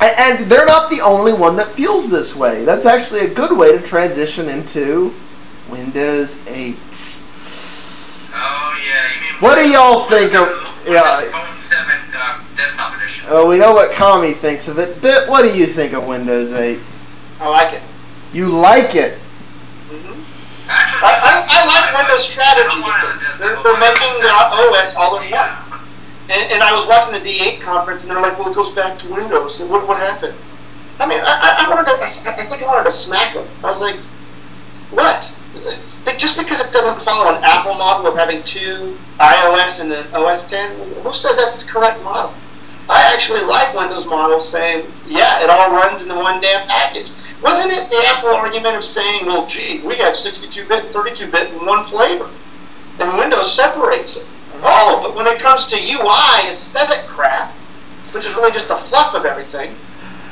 And they're not the only one that feels this way. That's actually a good way to transition into Windows 8. Oh yeah, you mean What do y'all think of- Windows yeah. Phone 7 uh, desktop edition? Oh, we know what Kami thinks of it. Bit, what do you think of Windows 8? I like it. You like it? Mm-hmm. Actually, I, I, I like Windows strategy. I want it on the desktop, They're, they're want it on making the the. OS all in one. And, and I was watching the D8 conference, and they're like, "Well, it goes back to Windows." And what what happened? I mean, I, I, wanted to. I, I think I wanted to smack them. I was like, "What?" But just because it doesn't follow an Apple model of having two iOS and then OS 10, who says that's the correct model? I actually like Windows models saying, "Yeah, it all runs in the one damn package." Wasn't it the Apple argument of saying, "Well, gee, we have 62-bit and 32-bit in one flavor," and Windows separates it? Oh, but when it comes to UI aesthetic crap, which is really just the fluff of everything,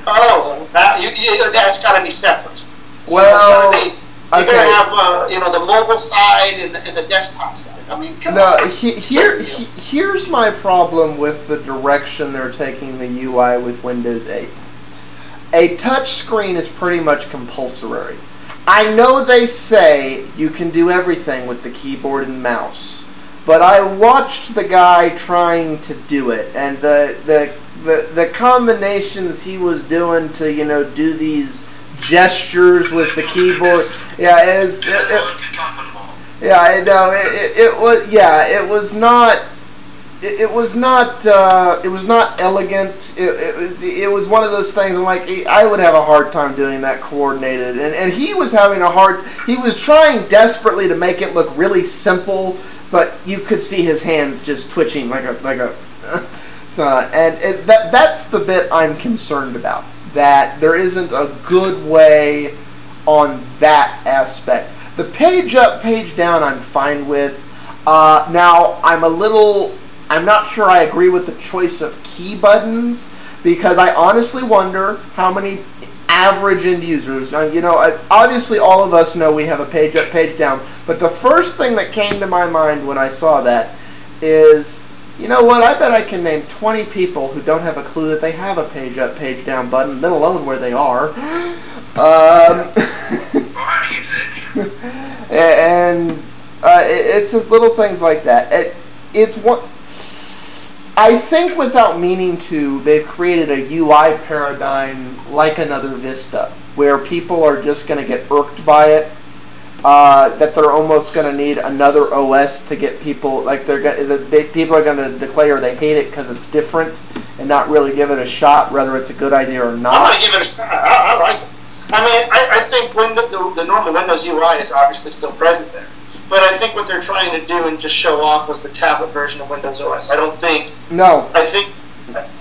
oh, that, you, you, that's got to be separate. Well, you're okay. gonna have uh, you know the mobile side and the, and the desktop side. I mean, come No, on. he, here, he, here's my problem with the direction they're taking the UI with Windows 8. A touch screen is pretty much compulsory. I know they say you can do everything with the keyboard and mouse, but I watched the guy trying to do it, and the the the, the combinations he was doing to you know do these gestures with the keyboard, yeah, it is. It it- look too comfortable. yeah, I know. It, it, it was. Yeah, it was not. It, was not. Uh, it was not elegant. It, it was. It was one of those things. I'm like, I would have a hard time doing that coordinated, and and he was having a hard. He was trying desperately to make it look really simple, but you could see his hands just twitching like a like a. and it, that that's the bit I'm concerned about. That there isn't a good way on that aspect. The page up, page down, I'm fine with. Uh, now, I'm a little. I'm not sure I agree with the choice of key buttons because I honestly wonder how many average end users. You know, obviously, all of us know we have a page up, page down, but the first thing that came to my mind when I saw that is. You know what? I bet I can name 20 people who don't have a clue that they have a page up, page down button, let alone where they are. Um, Or how to use it. and uh, it's just little things like that. It, it's one. I think, without meaning to, they've created a UI paradigm like another Vista, where people are just going to get irked by it. Uh, that they're almost going to need another OS to get people like they're go- the people are going to declare they hate it because it's different and not really give it a shot, whether it's a good idea or not. I'm gonna give it a shot. I, I like it. I mean, I, I think Windows, the, the normal Windows UI is obviously still present there. But I think what they're trying to do and just show off was the tablet version of Windows OS. I don't think. No, I think.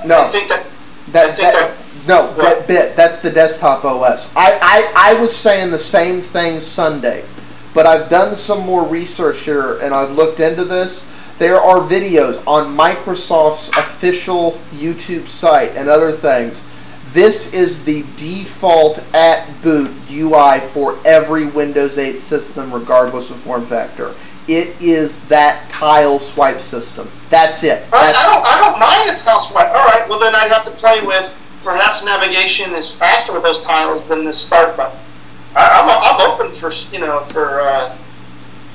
No. I think that. That, I think that no, What? that bit that's the desktop OS. I, I I was saying the same thing Sunday, but I've done some more research here and I've looked into this. There are videos on Microsoft's official YouTube site and other things. This is the default at boot UI for every Windows 8 system, regardless of form factor. It is that tile swipe system. That's it. I, That's- I don't. I don't mind the tile swipe. All right. Well, then I'd have to play with. Perhaps navigation is faster with those tiles than the start button. I, I'm, I'm open for you know for uh,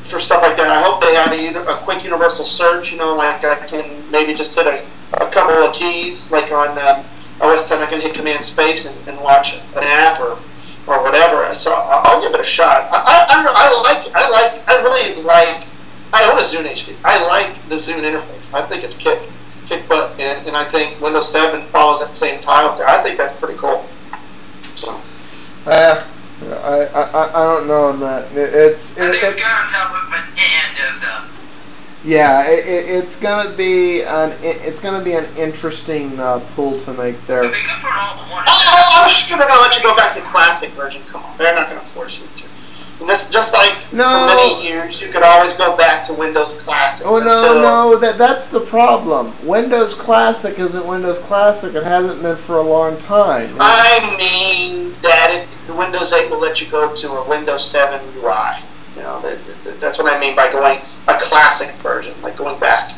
for stuff like that. I hope they have a, a quick universal search. You know, like I can maybe just hit a, a couple of keys, like on um, OS 10, I can hit Command Space and, and watch an app or or whatever. So I'll, I'll give it a shot. I, I, I, I like I like I really like. I own a Zune HD. I like the Zune interface. I think it's kick kick butt, and, and I think Windows 7 follows that same tiles there. I think that's pretty cool. So. Uh, I, I, I- I don't know on that. It, it's I it, think it's it- good on tablet, but and desktop. Yeah, it, it, it's gonna be an it, it's gonna be an interesting uh, pull to make It'd there. be good for an all-in-one. Oh, I'm sure they're gonna let you go back to the classic version. Come on, they're not gonna force you to. And that's just like No. for many years, you could always go back to Windows Classic. Oh no, until- no, that that's the problem. Windows Classic isn't Windows Classic. It hasn't been for a long time. I mean that if Windows 8 will let you go to a Windows 7 UI. Know, that, that, that's what I mean by going a classic version, like going back.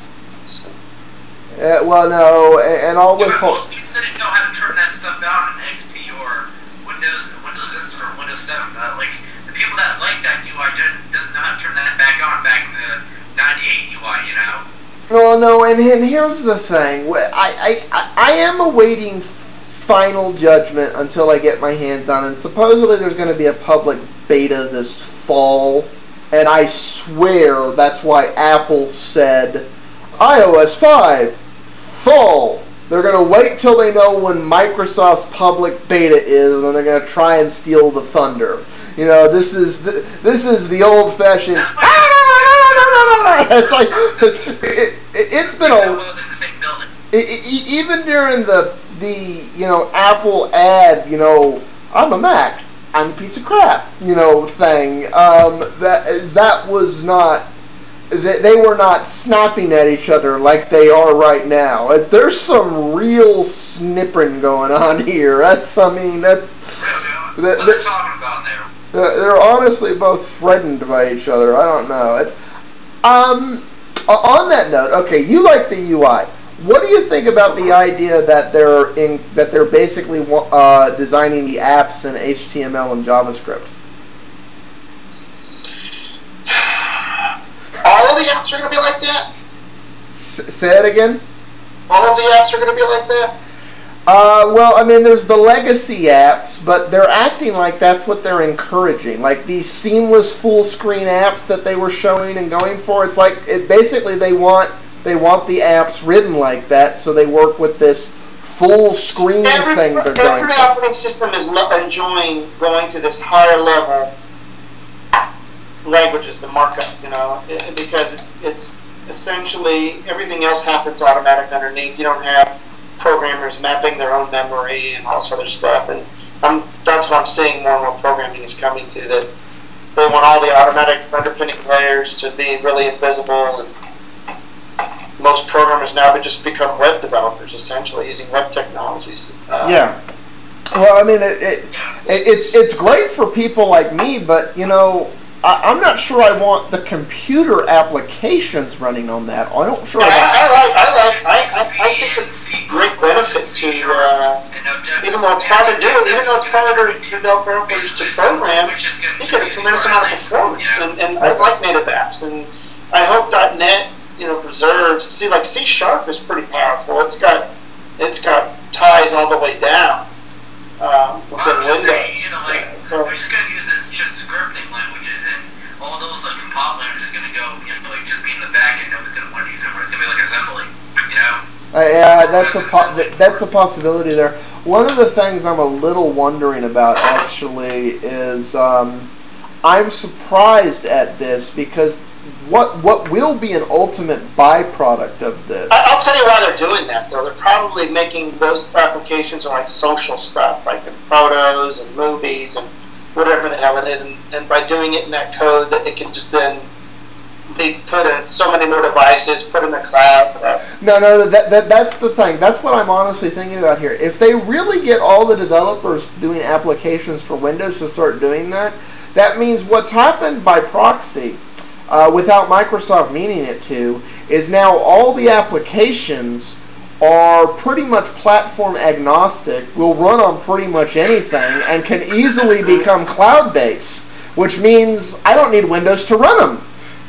Uh, well, no, and, and all with yeah, most people didn't know how to turn that stuff out in XP or Windows, Windows Vista or Windows Seven. Like the people that like that UI did, does not turn that back on back in the '98 UI, you know. Oh no, and, and here's the thing. I, I, I am awaiting final judgment until I get my hands on it. Supposedly there's going to be a public beta this fall. And I swear that's why Apple said iOS 5 fall. They're going to wait till they know when Microsoft's public beta is, and then they're going to try and steal the thunder. You know, this is the, this is the old-fashioned. Why- It's like it, it, it's been a both in the same building. I- I- even during the the you know Apple ad, you know I'm a Mac, I'm a piece of crap, you know thing. Um, that that was not. They, they were not snapping at each other like they are right now. Uh, There's some real snipping going on here. That's I mean that's Really? The- What the- they're talking about there? uh, they're honestly both threatened by each other. I don't know. It, um, on that note, okay, you like the UI. What do you think about the idea that they're in that they're basically uh, designing the apps in HTML and JavaScript? All of the apps are going to be like that. S- say it again. All of the apps are going to be like that. Uh, well, I mean, there's the legacy apps, but they're acting like that's what they're encouraging. Like these seamless full screen apps that they were showing and going for. It's like it basically they want they want the apps written like that, so they work with this full screen Every, thing they're going every operating system is enjoying going to this higher level languages, the markup, you know, i- because it's it's essentially everything else happens automatic underneath. You don't have programmers mapping their own memory and all this other stuff, and I'm, that's what I'm seeing more and more programming is coming to that they want all the automatic underpinning layers to be really invisible and most programmers now have just become web developers essentially using web technologies. Uh, Yeah. Well, I mean, it, it, it it's it's great for people like me, but you know, I, I'm not sure I want the computer applications running on that. I don't sure. I, I I like, I like, I, I, I think there's great benefit to, uh, even though it's hard to do, even though it's harder to develop developers to program, you get a tremendous amount of performance, and, and I like native apps, and I hope .NET, you know, preserves. See, like C Sharp is pretty powerful. It's got, it's got ties all the way down um, within I'm just Windows. saying, you know, like, Yeah, so we're just gonna use this just scripting languages, and all those like compilers are gonna go, you know, like just be in the back, and nobody's gonna want to use it. It's gonna be like assembly, you know? Uh, yeah, that's a po- that's a possibility there. One of the things I'm a little wondering about actually is um, I'm surprised at this because what what will be an ultimate byproduct of this? I'll tell you why they're doing that, though. They're probably making those applications are like social stuff, like in photos and movies and whatever the hell it is. And, and by doing it in that code, that it can just then be put in so many more devices, put in the cloud. No, no, that, that that's the thing. That's what I'm honestly thinking about here. If they really get all the developers doing applications for Windows to start doing that, that means what's happened by proxy, uh, without Microsoft meaning it to, is now all the applications are pretty much platform agnostic, will run on pretty much anything, and can easily become cloud-based, which means I don't need Windows to run them.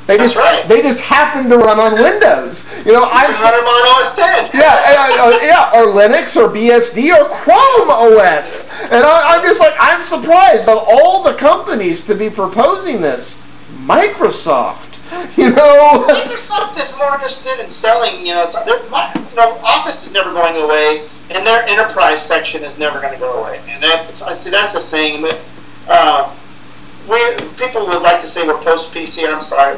They That's just right. they just happen to run on Windows. You know, I've can run them on OS 10. yeah, uh, uh, yeah, or Linux or BSD or Chrome OS. And I, I'm just like, I'm surprised of all the companies to be proposing this. Microsoft, you know, Microsoft is more interested in selling, you know, so their- you know, Office is never going away, and their enterprise section is never going to go away. And that, I see, that's the thing. But, uh, we people would like to say we're post PC. I'm sorry.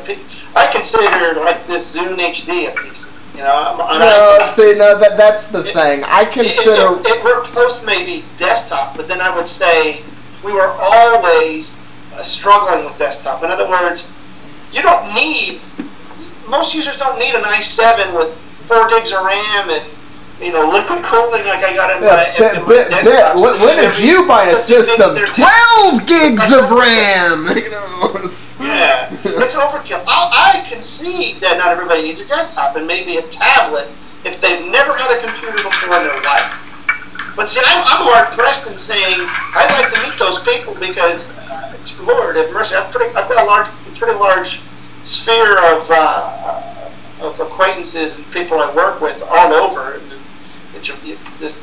I consider like this Zune HD a PC. You know, I'm, I'm no, see, no, that that's the thing. I it, consider. it, it, we're post maybe desktop, but then I would say we were always struggling with desktop. In other words, you don't need most users don't need an i7 with four gigs of RAM and you know liquid cooling like I got in my, Yeah, in my bet, when, when did you buy a But you think system? 12 gigs of RAM! You know, it's, Yeah, it's overkill. I, I concede that not everybody needs a desktop and maybe a tablet if they've never had a computer before in their life. But see, I'm, I'm hard pressed in saying I'd like to meet those people because, Lord have mercy, I've, pretty, I've got a large, pretty large sphere of uh, of acquaintances and people I work with all over. And, this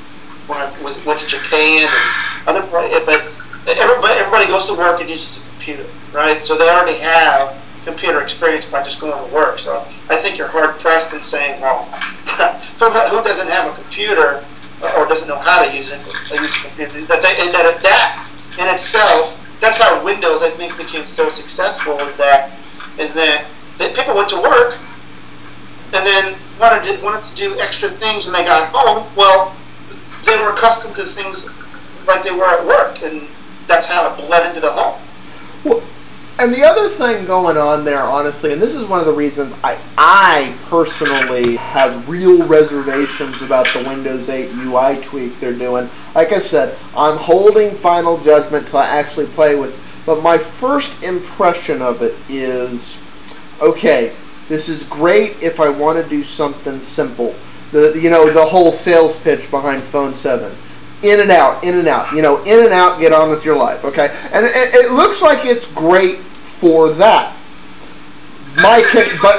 when I was, went to Japan and other places, but everybody everybody goes to work and uses a computer, right? So they already have computer experience by just going to work. So I think you're hard pressed in saying, well, who, who doesn't have a computer or doesn't know how to use it, use a computer? That, they, that that in itself, that's how Windows I think became so successful. Is that is that, that people went to work and then wanted to, wanted to do extra things when they got home. Well, they were accustomed to things like they were at work, and that's how it bled into the home. Well, and the other thing going on there, honestly, and this is one of the reasons I, I personally have real reservations about the Windows 8 UI tweak they're doing. Like I said, I'm holding final judgment till I actually play with. But my first impression of it is, okay, this is great if I want to do something simple. The you know the whole sales pitch behind Phone Seven in and out, in and out. You know, in and out, get on with your life, okay? And it, it looks like it's great for that. My can, but,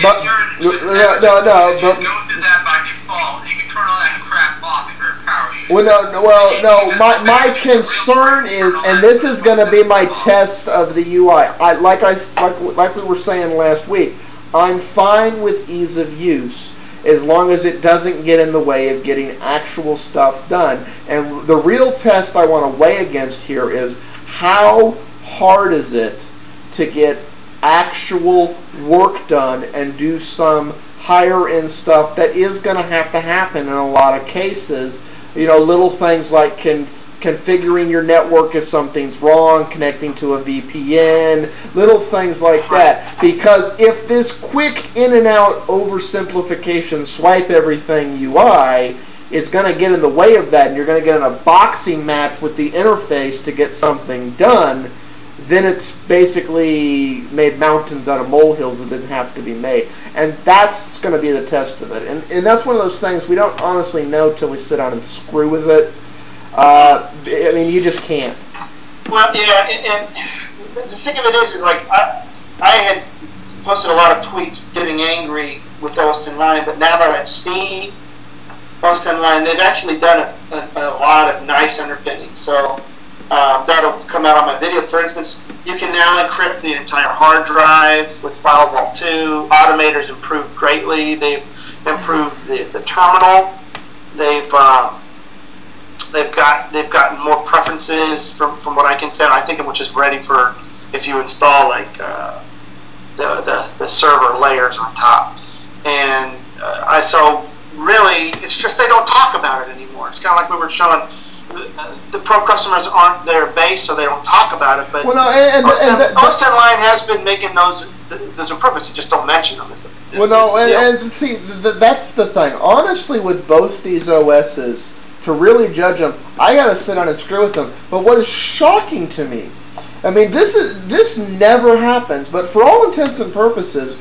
but, no, no, no, but, go through that by default. You can turn all that crap off if you're a power user. Well, no, well, no. My my concern is, and this is going to be my test of the UI. I like I like like we were saying last week. I'm fine with ease of use as long as it doesn't get in the way of getting actual stuff done. And the real test I want to weigh against here is how hard is it to get actual work done and do some higher end stuff that is going to have to happen in a lot of cases. You know, little things like can configuring your network if something's wrong, connecting to a VPN, little things like that. Because if this quick in and out oversimplification, swipe everything UI is going to get in the way of that, and you're going to get in a boxing match with the interface to get something done, then it's basically made mountains out of molehills that didn't have to be made. And that's going to be the test of it. And, and that's one of those things we don't honestly know till we sit down and screw with it. Uh, I mean, you just can't. Well, yeah, and, and, the thing of it is, is like I, I had posted a lot of tweets getting angry with OS X Lion, but now that I've seen OS X Lion, they've actually done a, a, a lot of nice underpinning. So uh, that'll come out on my video. For instance, you can now encrypt the entire hard drive with FileVault 2. Automator's improved greatly. They've improved the, the terminal. They've uh, they've got they've gotten more preferences from, from what I can tell. I think which is ready for if you install like uh, the, the, the server layers on top. And uh, I so really it's just they don't talk about it anymore. It's kind of like we were showing. The, the pro customers aren't their base, so they don't talk about it. But well, no, and, and, and, and OS X Lion has been making those those improvements. You just don't mention them. Is the, well, no, and, and see, that's the thing. Honestly, with both these OSs, to really judge them, I got to sit down and screw with them. But what is shocking to me, I mean, this is this never happens, but for all intents and purposes,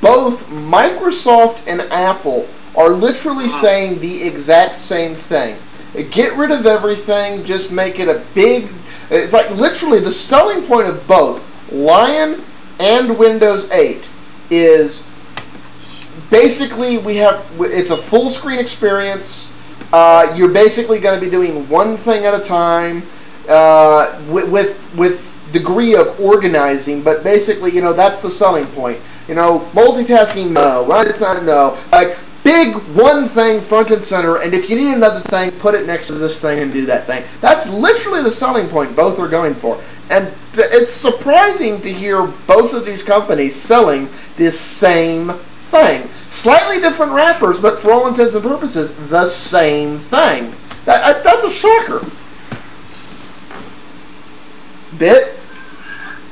both Microsoft and Apple are literally uh-huh. saying the exact same thing. Get rid of everything, just make it a big. It's like literally the selling point of both Lion and Windows 8 is basically we have it's a full screen experience uh, you're basically going to be doing one thing at a time uh, with, with, degree of organizing, but basically, you know, that's the selling point. You know, multitasking, no. Why It's not no. Like big one thing front and center, and if you need another thing, put it next to this thing and do that thing. That's literally the selling point both are going for. And it's surprising to hear both of these companies selling this same thing. Slightly different wrappers, but for all intents and purposes, the same thing. That, that's a shocker. Bit?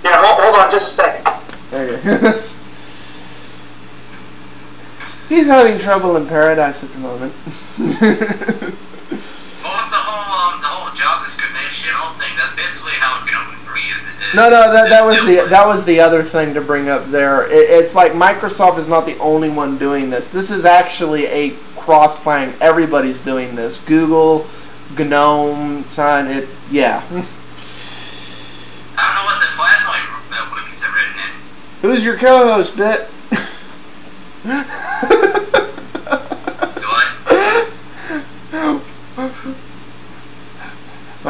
Yeah, hold, hold on just a second. Okay. He's having trouble in paradise at the moment. Well the whole um the whole job is credential thing. That's basically how GNOME three is. No, no, that, that was the that was the other thing to bring up there. It, it's like Microsoft is not the only one doing this. This is actually a cross thing. Everybody's doing this. Google, GNOME, Sun. It, yeah. I don't know what's in Plasma that wikis have written in. Who's your co-host, Bit? One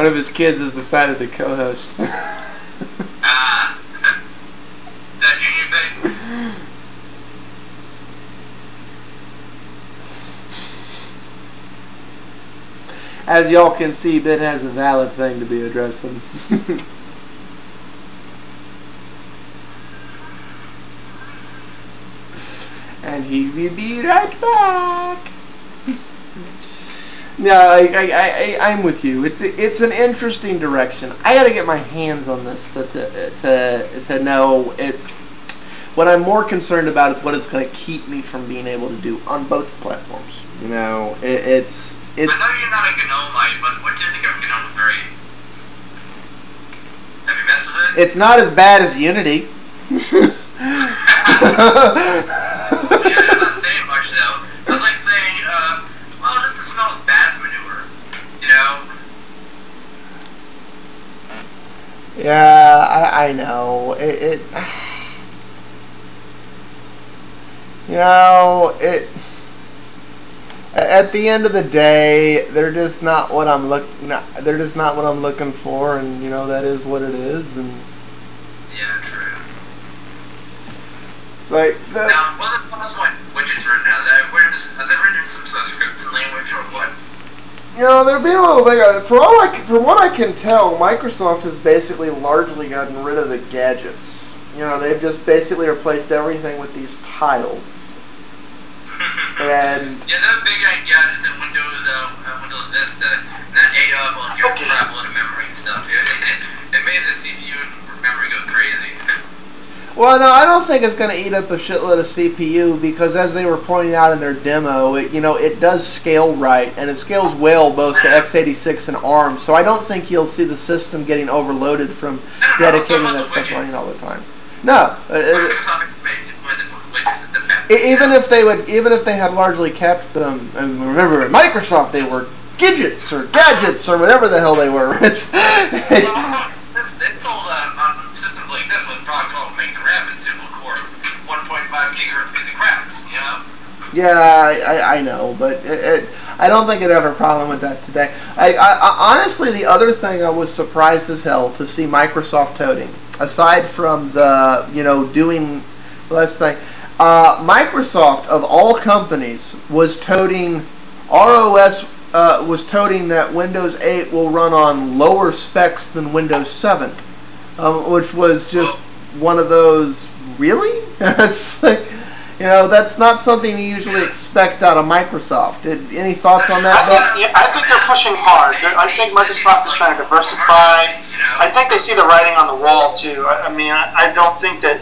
of his kids has decided to co-host. Ah. Is that Junior Big? As y'all can see, Ben has a valid thing to be addressing. and he will be right back. no, I, I, I, I'm with you. It's it's an interesting direction. I got to get my hands on this to to to, to know it. What I'm more concerned about is what it's going to keep me from being able to do on both platforms. You know, it, it's it's. I know you're not a Gnomite, but what do you think of Gnome 3? Have you messed with it? It's not as bad as Unity. yeah, that's not saying much though. That's like saying, uh, well, this smells bad as manure. You know? Yeah, I, I know. It, it You know, it at the end of the day, they're just not what I'm look. Not, they're just not what I'm looking for, and you know that is what it is. And Yeah, true. it's like, so, Now, what, what else what widgets written now? That where is, are they written in some sort of scripting language or what? You know, they're being a little bigger. For all I, c- from what I can tell, Microsoft has basically largely gotten rid of the gadgets. You know, they've just basically replaced everything with these tiles. And Yeah, that big I got is in Windows, uh, uh, Windows Vista, and that ate up on your Okay. Well, no, I don't think it's going to eat up a shitload of CPU because, as they were pointing out in their demo, it, you know, it does scale right and it scales well both to x86 and ARM. So I don't think you'll see the system getting overloaded from No, dedicating that stuff running all the time. No, uh, uh, Microsoft made made the widgets the best. even if they would, even if they had largely kept them, and remember at Microsoft they were gadgets or gadgets or whatever the hell they were. It's, Well, this, it sold on systems like this with Frog 12 megs of RAM and single core 1.5 gigahertz piece of craps, you know? Yeah, I, I, know, but it, it, I don't think I'd have a problem with that today. I, I, I honestly, the other thing I was surprised as hell to see Microsoft toting, aside from the you know doing less thing, uh, Microsoft of all companies was toting ROS uh, was toting that Windows 8 will run on lower specs than Windows 7, um, which was just one of those really. it's like you know that's not something you usually expect out of Microsoft. Did, any thoughts on I that? think, yeah, I think they're pushing hard. They're, I think Microsoft is trying to diversify. I think they see the writing on the wall too. I, I mean, I, I don't think that.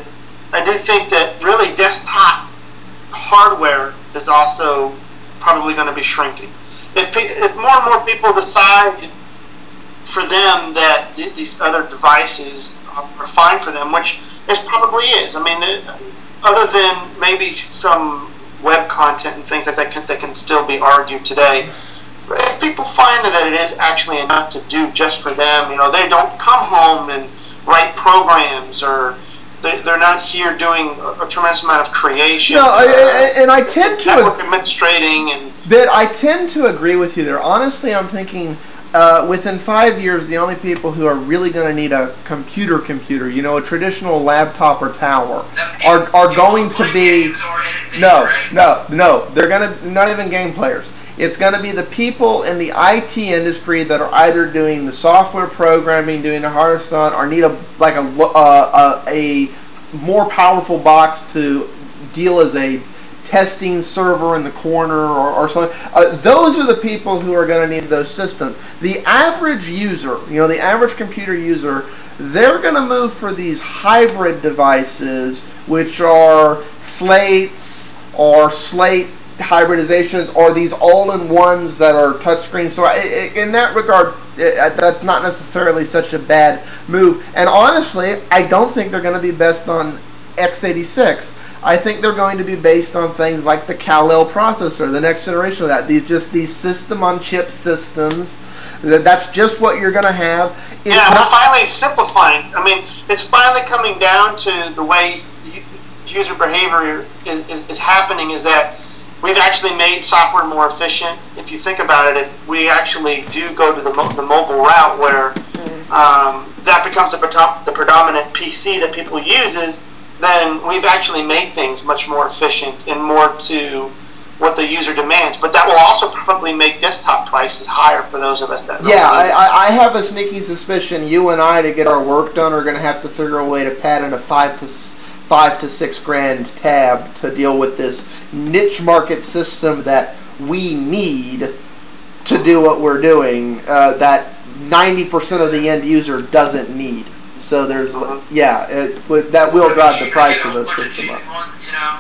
I do think that really desktop hardware is also probably going to be shrinking. If if more and more people decide for them that these other devices are fine for them, which it probably is. I mean, other than maybe some web content and things like that can, that can still be argued today. If people find that it is actually enough to do just for them, you know, they don't come home and write programs or they, they're not here doing a, a tremendous amount of creation. No, I, I, and I tend to network administrating and But I tend to agree with you there. Honestly, I'm thinking uh, within five years, the only people who are really going to need a computer computer, you know, a traditional laptop or tower, are, are going to be no, no, no. They're going to not even game players. It's going to be the people in the IT industry that are either doing the software programming, doing the hardware stuff, or need a like a uh, a, a more powerful box to deal as a testing server in the corner or, or something. Uh, those are the people who are going to need those systems. The average user, you know, the average computer user, they're going to move for these hybrid devices, which are slates or slate hybridizations or these all-in-ones that are touchscreen. So in that regard, that's not necessarily such a bad move. And honestly, I don't think they're going to be best on x86. I think they're going to be based on things like the Kal-El processor, the next generation of that. These just these system-on-chip systems. That that's just what you're going to have. It's yeah, we're finally simplifying. I mean, it's finally coming down to the way user behavior is, is, is happening is that we've actually made software more efficient. If you think about it, if we actually do go to the, mo- the mobile route where um, that becomes the, predom- the predominant PC that people uses, then we've actually made things much more efficient and more to what the user demands. But that will also probably make desktop prices higher for those of us that. Yeah. I, I have a sneaking suspicion you and I to get our work done are going to have to figure a way to pad in a five to five to six grand tab to deal with this niche market system that we need to do what we're doing. Uh, that ninety percent of the end user doesn't need. So there's Mhm. yeah, it, would- that will drive the price of the Bunch system up. ones, you know.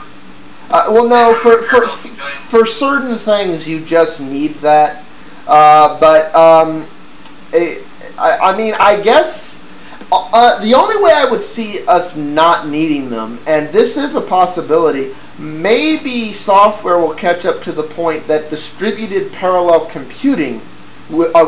Uh, well, no, for, for for certain things you just need that. Uh, but um, it, I, I mean, I guess uh, uh, the only way I would see us not needing them, and this is a possibility, maybe software will catch up to the point that distributed parallel computing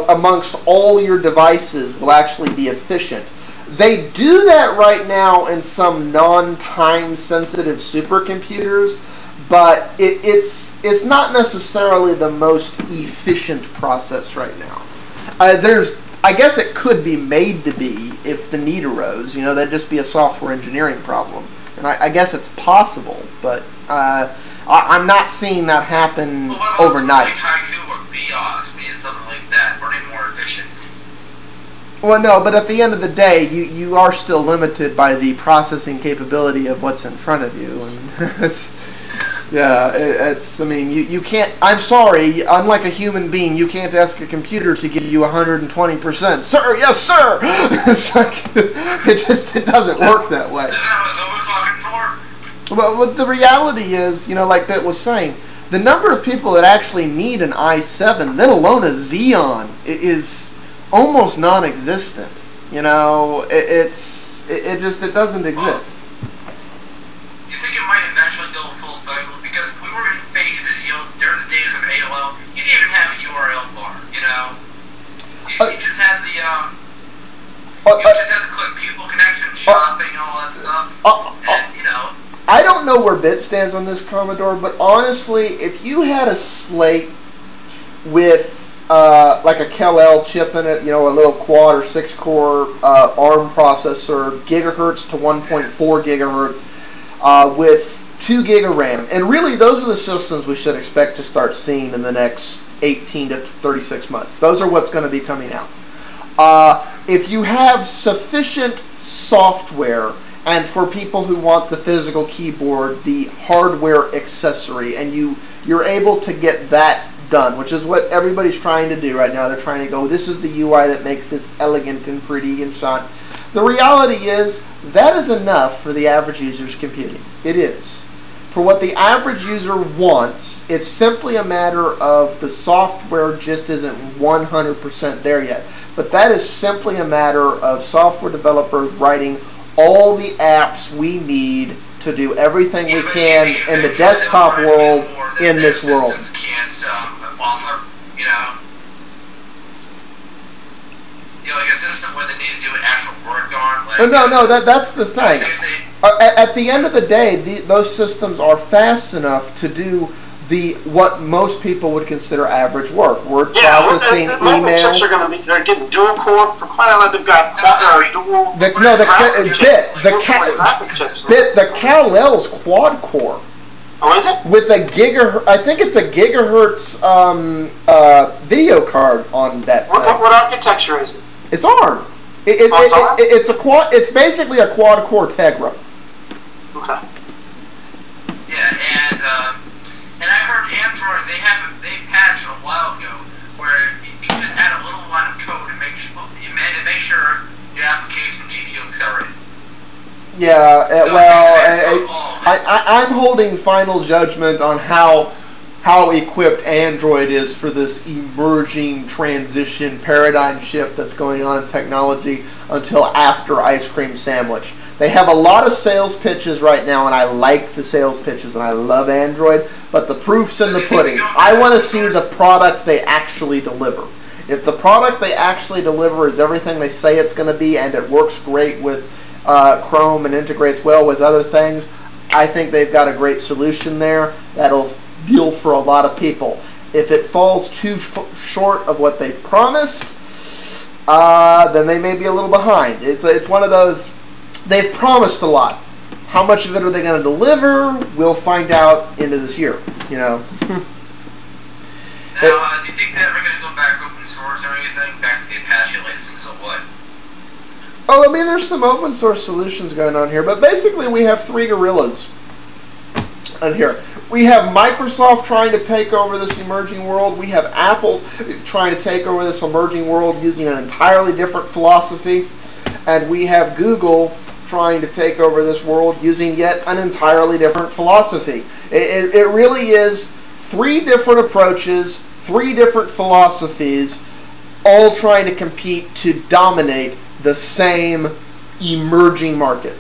amongst all your devices will actually be efficient. They do that right now in some non-time sensitive supercomputers, but it, it's it's not necessarily the most efficient process right now. Uh, there's, I guess, it could be made to be if the need arose. You know, that'd just be a software engineering problem, and I, I guess it's possible, but uh, I, I'm not seeing that happen Well, overnight. like BIOS? Something like that, efficient. Well, no, but at the end of the day, you, you are still limited by the processing capability of what's in front of you, and it's, yeah, it, it's. I mean, you, you can't. I'm sorry. Unlike a human being, you can't ask a computer to give you 120 percent. Sir, yes, sir. it's like it just it doesn't work that way. That what someone's talking for? Well, what the reality is, you know, like Bit was saying, the number of people that actually need an i7, let alone a Xeon, is almost non-existent. You know, it, it's it, it just it doesn't exist. You think it might eventually go full cycle? Because we were in phases, you know, during the days of AOL, you didn't even have a URL bar, you know? You, Uh, you just had the, um, Uh, you uh, just had the click people connection, shopping, all that stuff. uh, uh, And, you know, I don't know where Bit stands on this Commodore, but honestly, if you had a slate with uh, like a Kal-El chip in it, you know, a little quad or six core uh, ARM processor, gigahertz to 1.4 gigahertz, uh, with two gig of RAM, and really those are the systems we should expect to start seeing in the next 18 to 36 months. Those are what's going to be coming out. Uh, if you have sufficient software, and for people who want the physical keyboard, the hardware accessory, and you you're able to get that done, which is what everybody's trying to do right now. They're trying to go, this is the UI that makes this elegant and pretty and shot. The reality is that is enough for the average user's computing. It is. For what the average user wants, it's simply a matter of the software just isn't 100% there yet. But that is simply a matter of software developers writing all the apps we need to do everything we can in the desktop world in this world. Systems offer, you know? You know, like a system where they need to do actual work on. Like, Oh, no, no, that, that's the let's thing. say if they, Uh, at, at the end of the day, the, those systems are fast enough to do the what most people would consider average work: word Yeah, well, processing, the, the mobile chips are going to be. They're getting dual core for crying out loud. They've got quad, or dual. The, no, the ca- uh, bit the ca- bit the Kal-El's quad core Oh, is it? with a gigahertz. I think it's a gigahertz um, uh, video card on that What, thing. what architecture is it? It's ARM. It, it, Oh, it's it- ARM? it- it's a quad. It's basically a quad core Tegra. Okay. yeah, and um, and I heard Android they have a they patched a while ago where you, you just add a little line of code and make sure you made to make sure your application GPU accelerated. Yeah. uh, So well, takes a I, minute to evolve. I, I, I'm holding final judgment on how how equipped Android is for this emerging transition paradigm shift that's going on in technology until after Ice Cream Sandwich. They have a lot of sales pitches right now, and I like the sales pitches, and I love Android, but the proof's in the pudding. I want to see the product they actually deliver. If the product they actually deliver is everything they say it's going to be, and it works great with uh, Chrome and integrates well with other things, I think they've got a great solution there that'll deal for a lot of people. If it falls too short of what they've promised, uh, then they may be a little behind. It's it's one of those. They've promised a lot. How much of it are they going to deliver? We'll find out into this year. You know. Now, uh, do you think they're ever going to go back source or anything? Back to the Apache license or what? Oh, I mean, there's some open source solutions going on here, but basically we have three gorillas on here. We have Microsoft trying to take over this emerging world. We have Apple trying to take over this emerging world using an entirely different philosophy. And we have Google trying to take over this world using yet an entirely different philosophy. It, it, it really is three different approaches, three different philosophies, all trying to compete to dominate the same emerging market.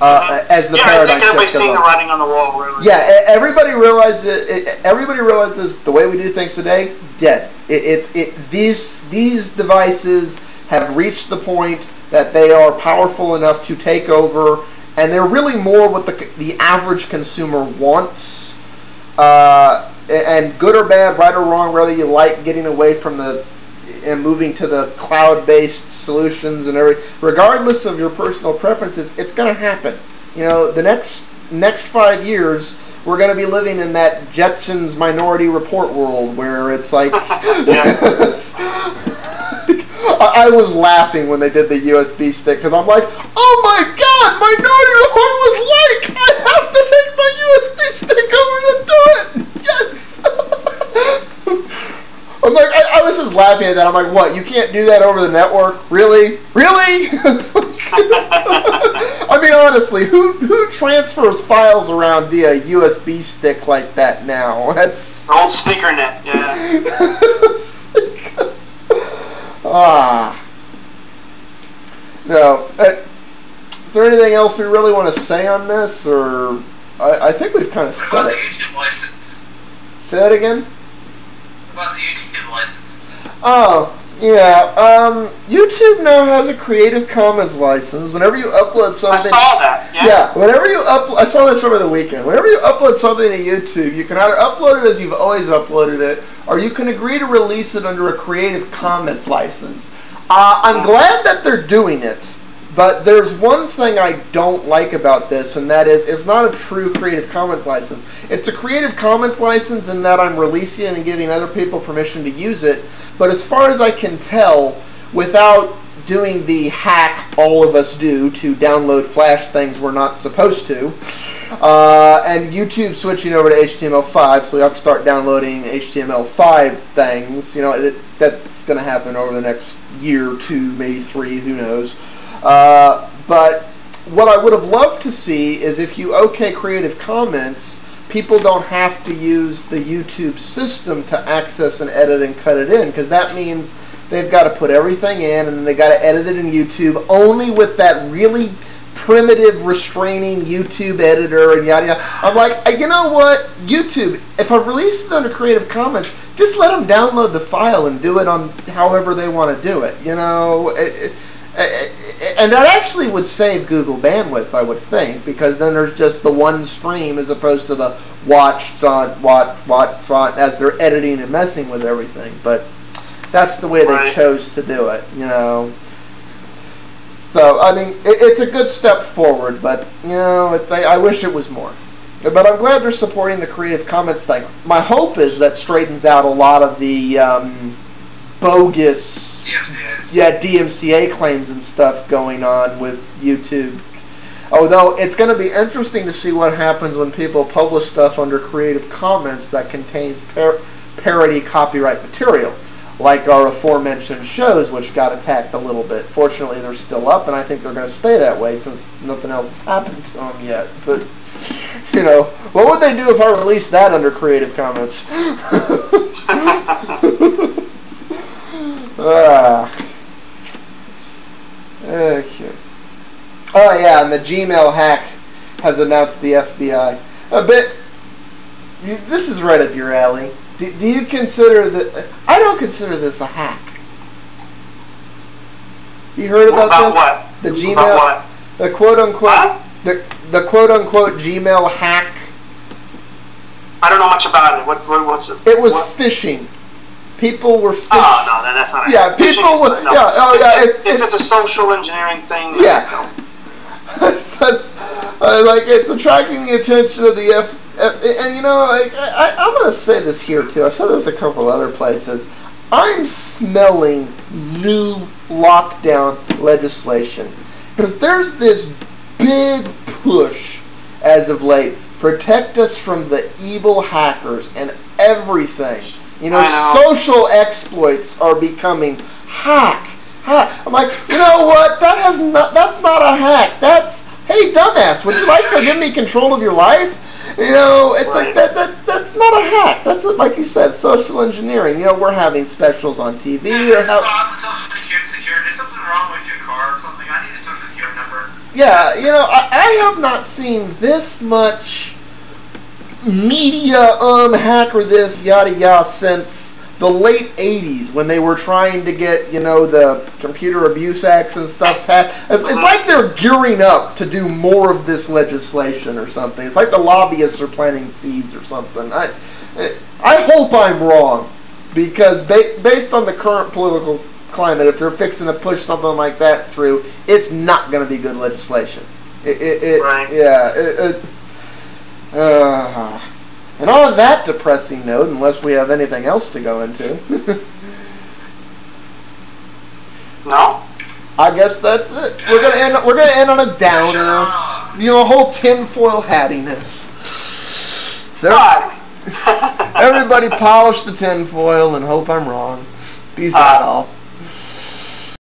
Uh, as the yeah, paradigm shift goes the on. writing on the wall, really. Yeah, everybody realizes everybody realizes the way we do things today dead. It, it's it these these devices have reached the point that they are powerful enough to take over, and they're really more what the the average consumer wants. Uh, and good or bad, right or wrong, whether you like getting away from the and moving to the cloud-based solutions and every, regardless of your personal preferences, it's going to happen. You know, the next next five years, we're going to be living in that Jetsons Minority Report world where it's like. I I was laughing when they did the USB stick because I'm like, oh my god, Minority Report was like, I have to take my USB stick over to do it. Yes. I'm like, I, I was just laughing at that. I'm like, what? You can't do that over the network? Really? Really? I mean, honestly, who who transfers files around via USB stick like that now? That's old sneaker net, yeah. It's like- ah. No. Uh, is there anything else we really want to say on this, or I, I think we've kind of What said about the it. YouTube license? Say that again. What about the YouTube license? Oh, yeah. Um, YouTube now has a Creative Commons license. Whenever you upload something, I saw that, yeah. yeah. Whenever you upload, I saw this over the weekend. Whenever you upload something to YouTube, you can either upload it as you've always uploaded it, or you can agree to release it under a Creative Commons license. Uh, I'm glad that they're doing it. But there's one thing I don't like about this, and that is it's not a true Creative Commons license. It's a Creative Commons license in that I'm releasing it and giving other people permission to use it. But as far as I can tell, without doing the hack all of us do to download Flash things we're not supposed to, uh, and YouTube switching over to HTML5, so we have to start downloading HTML5 things. You know, it, that's going to happen over the next year, two, maybe three, who knows. Uh, but what I would have loved to see is if you OK Creative Commons, people don't have to use the YouTube system to access and edit and cut it in, because that means they've got to put everything in and then they got to edit it in YouTube only with that really primitive restraining YouTube editor and yada yada. I'm like, "Uh, you know what, YouTube? If I release it under Creative Commons, just let them download the file and do it on however they want to do it. You know, it, it, it- and that actually would save Google bandwidth, I would think, because then there's just the one stream as opposed to the watch on watch watch on as they're editing and messing with everything. But that's the way they chose to do it. You know. So I mean, it, it's a good step forward, but you know, it, I, I wish it was more. But I'm glad they're supporting the Creative Commons thing. My hope is that straightens out a lot of the um, bogus, DMCA's. yeah, DMCA claims and stuff going on with YouTube. Although it's going to be interesting to see what happens when people publish stuff under Creative Commons that contains par- parody copyright material, like our aforementioned shows, which got attacked a little bit. Fortunately, they're still up, and I think they're going to stay that way since nothing else has happened to them yet. But you know, what would they do if I released that under Creative Commons? ah. Okay. Oh yeah, and the Gmail hack has announced the FBI. A bit. This is right up your alley. Do, do you consider that? I don't consider this a hack. You heard about, About this? what? The Gmail, About what? the quote unquote, Huh? the the quote unquote Gmail hack. I don't know much about it. What, what what's it? It was What? phishing. People were phishing. Oh no, that- that's not. a- Yeah, people were. no. yeah, oh, yeah, If, it's- if it's- it's a social engineering thing. Yeah. no. that's, uh, like it's attracting the attention of the F. F and you know, like, I, I, I'm gonna say this here too. I've said this a couple other places. I'm smelling new lockdown legislation because there's this big push as of late. Protect us from the evil hackers and everything. You know, know. social exploits are becoming hack. Hack. I'm like, you know what? That has not. That's not a hack. That's hey, dumbass. Would you like to give me control of your life? You know, it's like that, that. That's not a hack. That's like you said, social engineering. You know, we're having specials on TV. Yeah, We're this is have, off the social security. security. There's something wrong with your car or something. I need a social security number. Yeah, you know, I, I have not seen this much media, um, hacker this, yada yada, since the late 80s when they were trying to get, you know, the computer abuse acts and stuff passed. It's, it's like they're gearing up to do more of this legislation or something. It's like the lobbyists are planting seeds or something. I, I hope I'm wrong because ba- based on the current political climate, if they're fixing to push something like that through, it's not going to be good legislation. It, it, it Right. yeah. It, it, uh, and on that depressing note, unless we have anything else to go into, No. I guess that's it. We're gonna end. We're gonna end on a downer. You know, a whole tinfoil hattiness. So everybody polish the tinfoil and hope I'm wrong. Peace Uh, out, all.